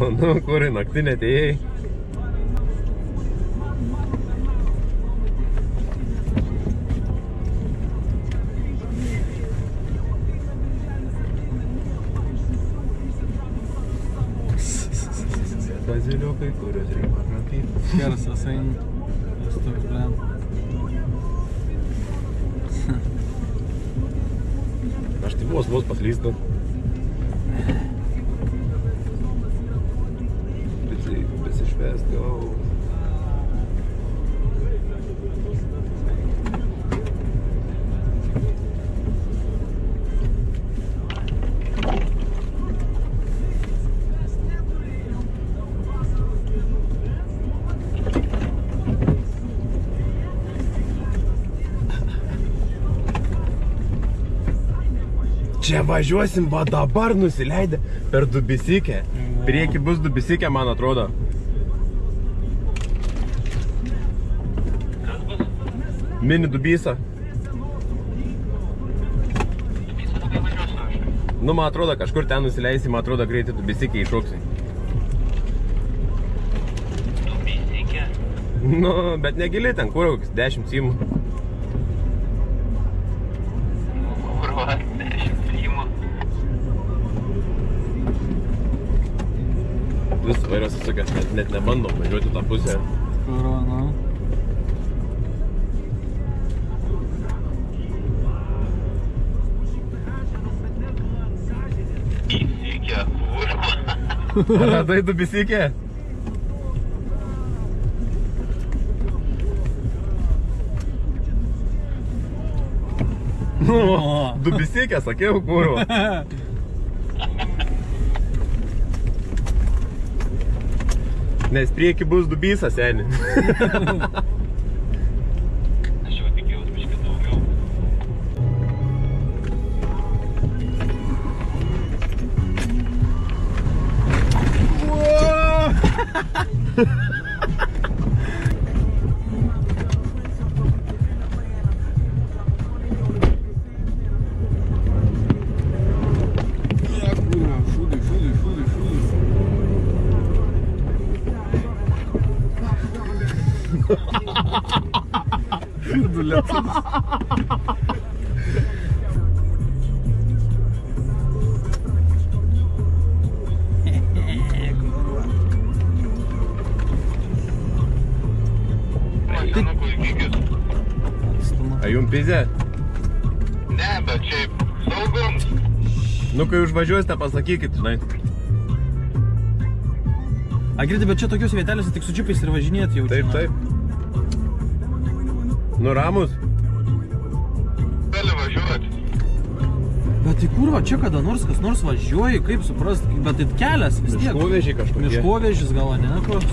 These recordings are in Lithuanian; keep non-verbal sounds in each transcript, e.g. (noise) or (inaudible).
no, no me ocurre en actínete. Fazer o que cura, gente, mais rápido. Cara, só sem. Estou plano. Аж ты воз, воз похлистнул. Besišvest gal. Čia važiuosim, va dabar nusileidę per dubisikę. Prieki bus dubisikė, man atrodo. Mini dubysą. Nu, man atrodo, kažkur ten nusileisi, man atrodo, greitai dubisikė iššoksi. Nu, bet negili ten, kur koks 10 simų. Kurva, dešimt įmų. Vis vairas susukęs, net, net nebandom važiuoti tą pusę. Radai dubisikė? Nu, dubisikė, sakiau, kurva. Nes prieki bus dubysas, seni. (laughs) 哈哈哈哈哈！哈哈哈哈哈！Jum pizė? Ne, bet šiaip saugums. Nu, kai užvažiuosite, pasakykit, žinai. Agridai, bet čia tokios vietelėse tik su džipais ir važinėti jau. Taip, taip. Nu, ramus. Gali važiuoti. Bet tai kurva, čia kada nors kas nors važiuoji, kaip suprast, bet tai kelias vis tiek. Miškovežiai kažkokie. Miškovežis gal, ne koks?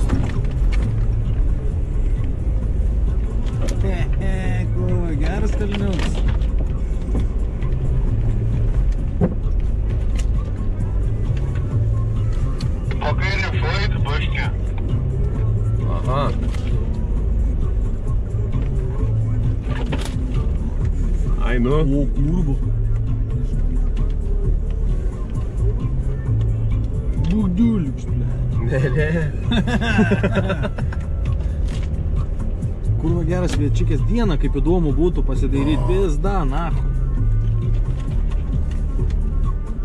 Geras kalniukas. O kai rifuojat, buškė. Aha. Ai, nu. O, kurva. Buduliks, ble. Ne, ne. Kurva geras viečiukės dieną, kaip įdomu būtų pasidairyti. Pizda, na.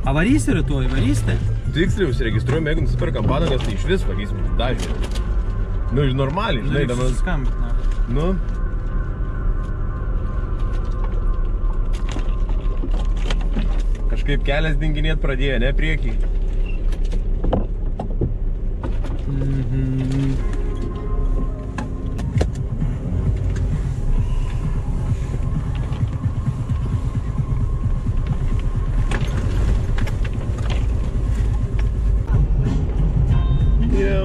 A varysi rytoj, varysi? Tiksliai užsiregistruojam, jeigu nusipirkam padangas, tai iš vis vagysim dažnį. Nu, normaliai, žinai, dabar. Skambit, na. Nu. Kažkaip kelias dinginėt pradėjo, ne priekį. Mhm.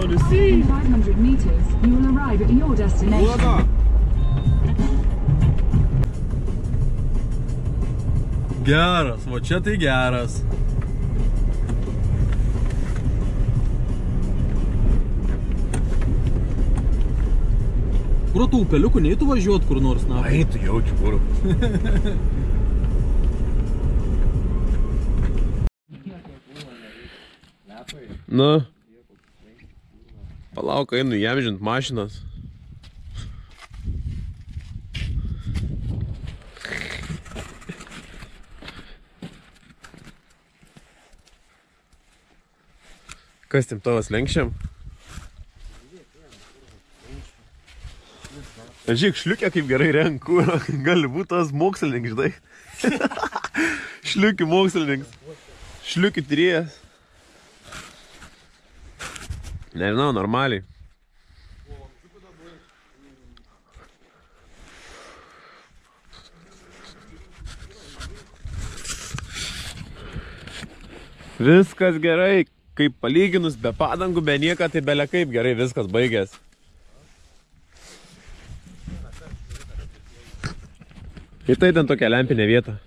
Jau nusi. In 500 meters, you will arrive at your destination. Geras, va čia tai geras. Kur tu upeliukų neįtų važiuot kur nors, na? Ai, tu jaučiu kur. (laughs) Nu. Palauk, einu įamžint mašinas. Kas tim tavas lenkščiam? Žiūrėk, šliukė kaip gerai renku. (laughs) Gali būti tas mokslininkas, žinai. (laughs) Šliukių mokslininkas. Šliukių tyrėjas. Nežinau, normaliai. Viskas gerai, kaip palyginus be padangų, be nieko, tai belia kaip gerai viskas baigės. Į tai ten tokia lempinė vieta.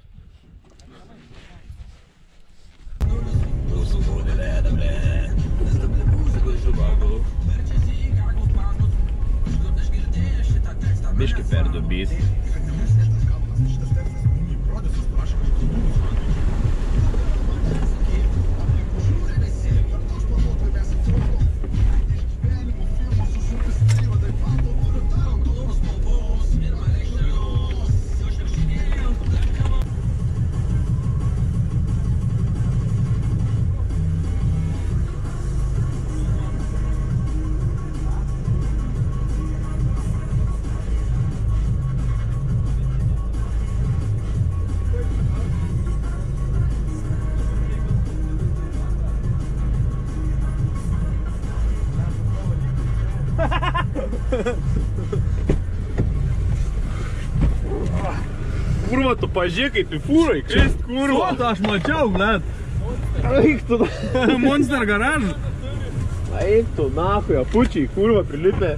Kurva, tu pažiūrėk kaip į fūrą įkrist, kurva. O, aš mačiau, blėt. Eik tu, Monster garažas. eik tu, nahui, apučiai, kurva, prilipę.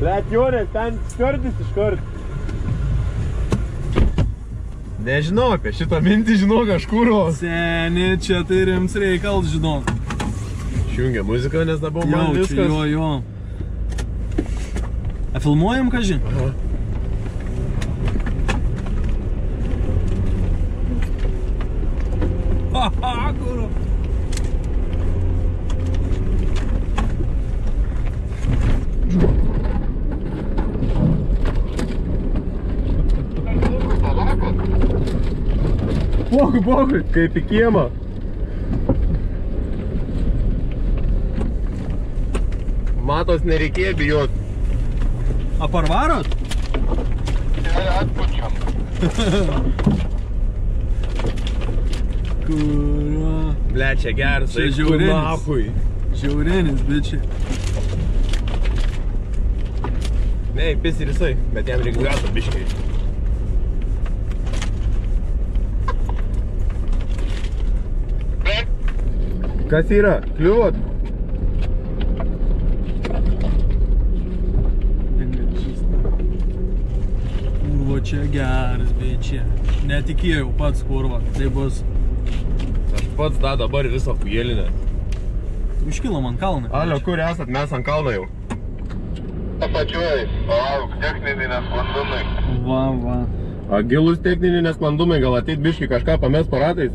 Blet, Jonės, ten skardis iš kart. Nežinau apie šitą mintį, žinau kažkurvo. Seni, čia tai rims reikals, žinok. Išjungia muziką, nes dabar man viskas. jo, jo. A filmuojam, kažin? Aha. Haha, kuro. Pokui, pokui, kaip į kiemą. Matos, nereikėjo bijot. A parvarot? Čia atpučiam. Kuro. Ble, čia geras, Čia tu žiaurinis. Žiaurinis, bičiai. Ne, pis ir jisai, bet jam reikia gato biškai. Kas yra? Kliuvot? Kurvo čia geras, bičiai. Netikėjau pats, kurva. Tai bus. Aš pats tą dabar visą fujelinę. Iškilo man kalną. Alio, kur esat? Mes ant kalno jau. apačioj, palauk, techniniai nesklandumai. Va, va. A, gilus techniniai nesklandumai, gal ateit biškai kažką pames paratais?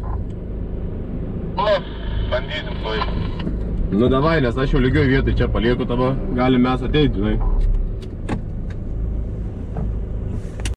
Nu davai, nes aš jau lygioj vietoj čia palieku tavo, galim mes ateiti, žinai.